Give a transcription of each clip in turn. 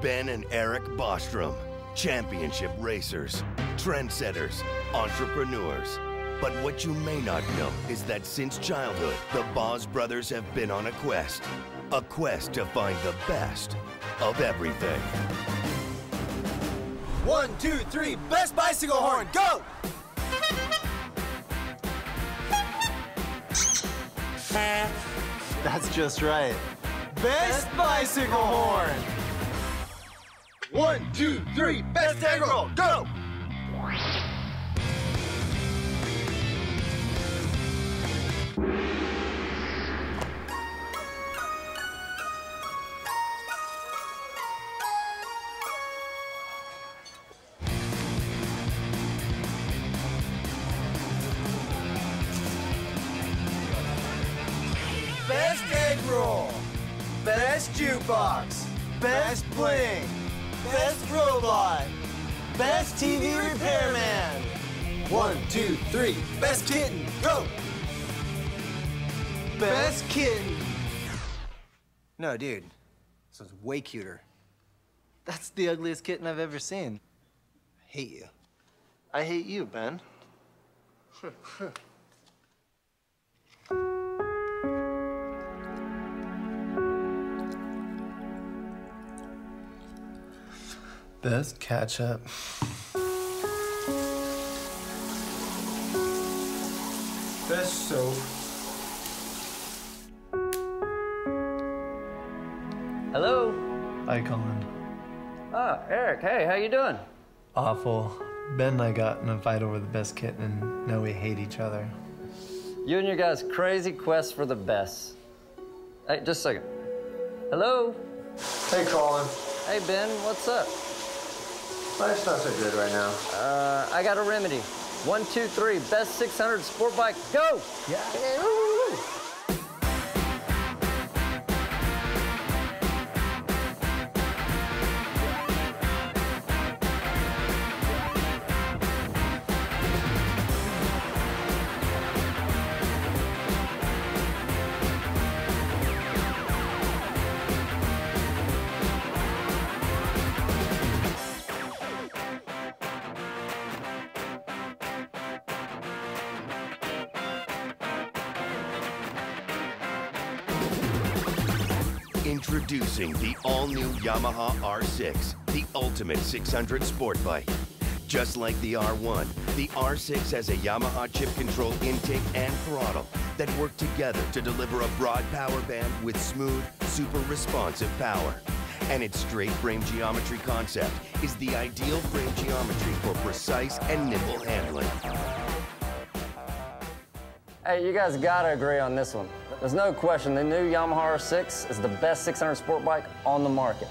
Ben and Eric Bostrom, championship racers, trendsetters, entrepreneurs. But what you may not know is that since childhood, the Boz brothers have been on a quest. A quest to find the best of everything. One, two, three, best bicycle horn, go! That's just right. Best bicycle horn! One, two, three, best egg roll, go! Best egg roll, best jukebox, best bling, best robot, best TV repairman. One, two, three, best kitten, go! Best kitten. No, dude, this one's way cuter. That's the ugliest kitten I've ever seen. I hate you. I hate you, Ben. Best ketchup. Best soap. Hello. Hi, Colin. Oh, Eric. Hey, how you doing? Awful. Ben and I got in a fight over the best kitten, and now we hate each other. You and your guys' crazy quest for the best. Hey, just a second. Hello. Hey, Colin. Hey, Ben. What's up? Life's not so good right now. Uh, I got a remedy. One, two, three. Best 600 sport bike. Go. Yeah. Introducing the all-new Yamaha R6, the ultimate 600 sport bike. Just like the R1, the R6 has a Yamaha chip-controlled intake and throttle that work together to deliver a broad power band with smooth, super responsive power. And its straight frame geometry concept is the ideal frame geometry for precise and nimble handling. Hey, you guys gotta agree on this one. There's no question the new Yamaha R6 is the best 600 sport bike on the market.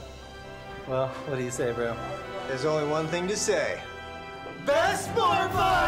Well, what do you say, bro? There's only one thing to say. Best sport bike!